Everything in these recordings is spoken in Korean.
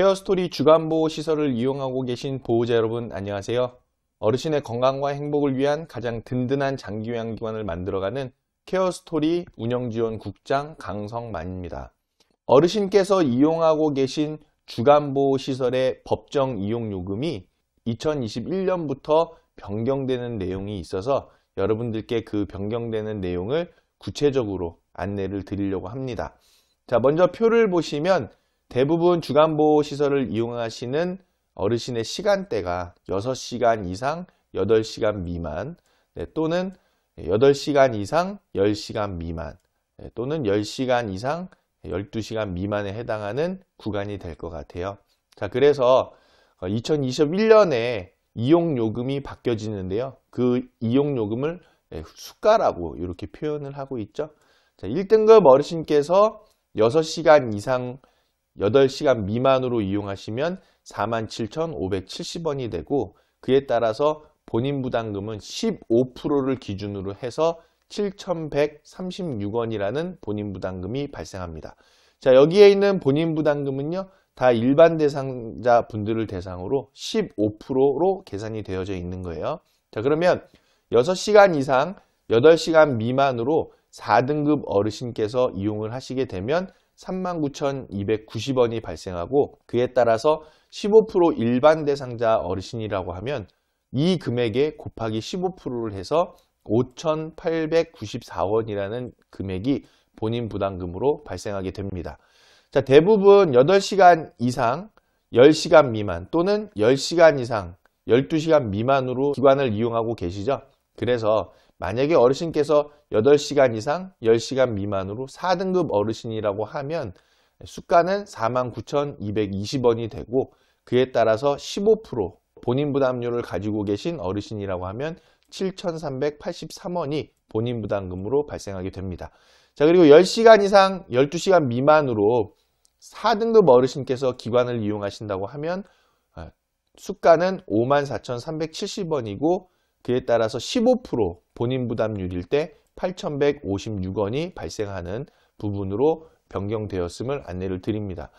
케어스토리 주간보호 시설을 이용하고 계신 보호자 여러분 안녕하세요. 어르신의 건강과 행복을 위한 가장 든든한 장기요양기관을 만들어가는 케어스토리 운영지원국장 강성만입니다. 어르신께서 이용하고 계신 주간보호 시설의 법정 이용요금이 2021년부터 변경되는 내용이 있어서 여러분들께 그 변경되는 내용을 구체적으로 안내를 드리려고 합니다. 자, 먼저 표를 보시면 대부분 주간보호 시설을 이용하시는 어르신의 시간대가 6시간 이상 8시간 미만 네, 또는 8시간 이상 10시간 미만 네, 또는 10시간 이상 12시간 미만에 해당하는 구간이 될 것 같아요. 자, 그래서 2021년에 이용요금이 바뀌어지는데요. 그 이용요금을 네, 수가라고 이렇게 표현을 하고 있죠. 자, 1등급 어르신께서 6시간 이상 8시간 미만으로 이용하시면 47,570원이 되고 그에 따라서 본인 부담금은 15%를 기준으로 해서 7,136원이라는 본인 부담금이 발생합니다. 자, 여기에 있는 본인 부담금은요. 다 일반 대상자 분들을 대상으로 15%로 계산이 되어져 있는 거예요. 자, 그러면 6시간 이상 8시간 미만으로 4등급 어르신께서 이용을 하시게 되면 39,290원이 발생하고 그에 따라서 15% 일반 대상자 어르신이라고 하면 이 금액에 곱하기 15%를 해서 5,894원이라는 금액이 본인 부담금으로 발생하게 됩니다. 자, 대부분 8시간 이상 10시간 미만 또는 10시간 이상 12시간 미만으로 기관을 이용하고 계시죠? 그래서 만약에 어르신께서 8시간 이상 10시간 미만으로 4등급 어르신이라고 하면 수가는 49,220원이 되고 그에 따라서 15% 본인 부담료를 가지고 계신 어르신이라고 하면 7,383원이 본인 부담금으로 발생하게 됩니다. 자 그리고 10시간 이상 12시간 미만으로 4등급 어르신께서 기관을 이용하신다고 하면 아, 수가는 54,370원이고 그에 따라서 15% 본인 부담률일 때 8,156원이 발생하는 부분으로 변경되었음을 안내를 드립니다.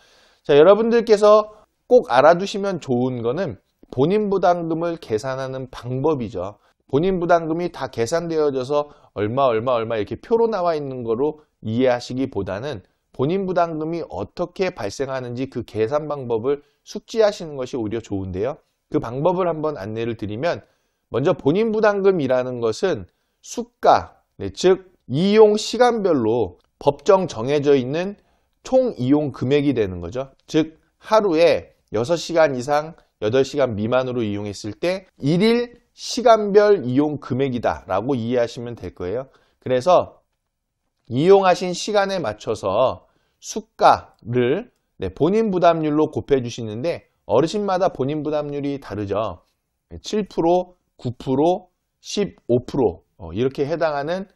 자, 여러분들께서 꼭 알아두시면 좋은 거는 본인 부담금을 계산하는 방법이죠. 본인 부담금이 다 계산되어져서 얼마 얼마 얼마 이렇게 표로 나와 있는 거로 이해하시기보다는 본인 부담금이 어떻게 발생하는지 그 계산 방법을 숙지하시는 것이 오히려 좋은데요. 그 방법을 한번 안내를 드리면 먼저 본인 부담금이라는 것은 수가, 네, 즉 이용 시간별로 법정 정해져 있는 총 이용 금액이 되는 거죠. 즉 하루에 6시간 이상 8시간 미만으로 이용했을 때 1일 시간별 이용 금액이다 라고 이해하시면 될 거예요. 그래서 이용하신 시간에 맞춰서 수가를 네, 본인 부담률로 곱해 주시는데 어르신마다 본인 부담률이 다르죠. 7%, 9%, 15% 이렇게 해당하는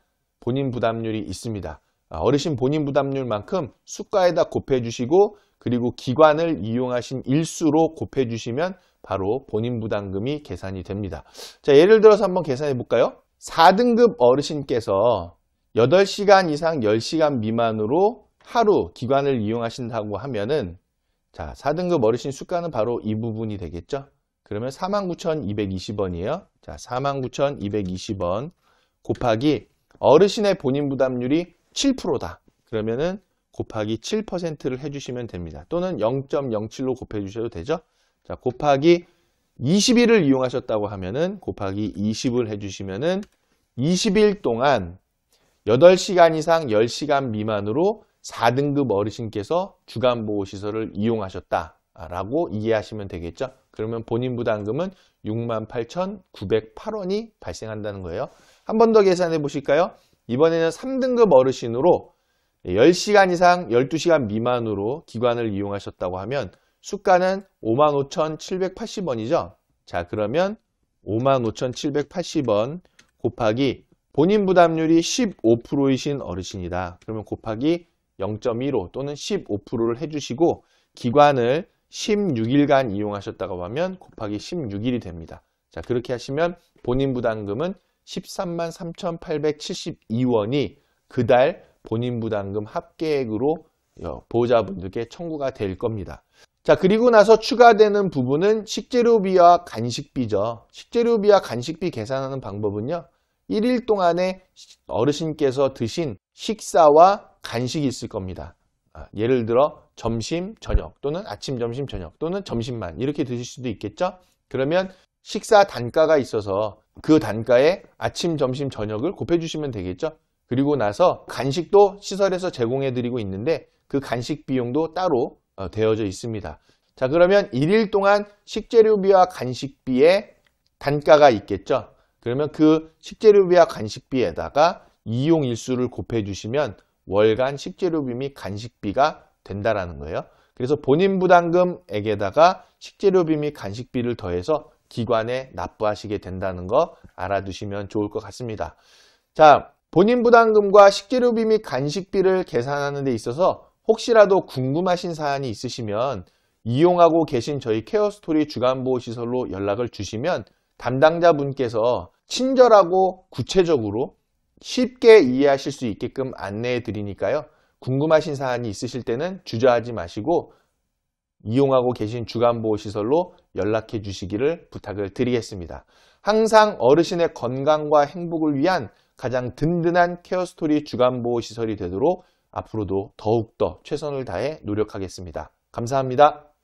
본인 부담률이 있습니다. 아, 어르신 본인 부담률만큼 수가에다 곱해 주시고 그리고 기관을 이용하신 일수로 곱해 주시면 바로 본인 부담금이 계산이 됩니다. 자, 예를 들어서 한번 계산해 볼까요? 4등급 어르신께서 8시간 이상 10시간 미만으로 하루 기관을 이용하신다고 하면은 자, 4등급 어르신 수가는 바로 이 부분이 되겠죠? 그러면 49,220원이에요. 자, 49,220원 곱하기 어르신의 본인 부담률이 7%다. 그러면은 곱하기 7%를 해주시면 됩니다. 또는 0.07로 곱해주셔도 되죠. 자, 곱하기 20일을 이용하셨다고 하면은 곱하기 20을 해주시면은 20일 동안 8시간 이상 10시간 미만으로 4등급 어르신께서 주간보호시설을 이용하셨다 라고 이해하시면 되겠죠. 그러면 본인 부담금은 68,908원이 발생한다는 거예요. 한 번 더 계산해 보실까요? 이번에는 3등급 어르신으로 10시간 이상 12시간 미만으로 기관을 이용하셨다고 하면 수가는 55,780원이죠. 자 그러면 55,780원 곱하기 본인 부담률이 15%이신 어르신이다. 그러면 곱하기 0.15 또는 15%를 해주시고 기관을 16일간 이용하셨다고 하면 곱하기 16일이 됩니다. 자 그렇게 하시면 본인 부담금은 13만 3,872원이 그달 본인 부담금 합계액으로 보호자분들께 청구가 될 겁니다. 자, 그리고 나서 추가되는 부분은 식재료비와 간식비죠. 식재료비와 간식비 계산하는 방법은요. 1일 동안에 어르신께서 드신 식사와 간식이 있을 겁니다. 아, 예를 들어 점심, 저녁 또는 아침, 점심, 저녁 또는 점심만 이렇게 드실 수도 있겠죠. 그러면 식사 단가가 있어서 그 단가에 아침, 점심, 저녁을 곱해주시면 되겠죠. 그리고 나서 간식도 시설에서 제공해 드리고 있는데 그 간식 비용도 따로 어, 되어져 있습니다. 자 그러면 1일 동안 식재료비와 간식비의 단가가 있겠죠. 그러면 그 식재료비와 간식비에다가 이용 일수를 곱해 주시면 월간 식재료비 및 간식비가 된다라는 거예요. 그래서 본인 부담금액에다가 식재료비 및 간식비를 더해서 기관에 납부하시게 된다는 거 알아두시면 좋을 것 같습니다. 자, 본인 부담금과 식재료비 및 간식비를 계산하는 데 있어서 혹시라도 궁금하신 사안이 있으시면 이용하고 계신 저희 케어스토리 주간보호시설로 연락을 주시면 담당자분께서 친절하고 구체적으로 쉽게 이해하실 수 있게끔 안내해 드리니까요. 궁금하신 사안이 있으실 때는 주저하지 마시고 이용하고 계신 주간보호시설로 연락해 주시기를 부탁을 드리겠습니다. 항상 어르신의 건강과 행복을 위한 가장 든든한 케어스토리 주간보호시설이 되도록 앞으로도 더욱더 최선을 다해 노력하겠습니다. 감사합니다.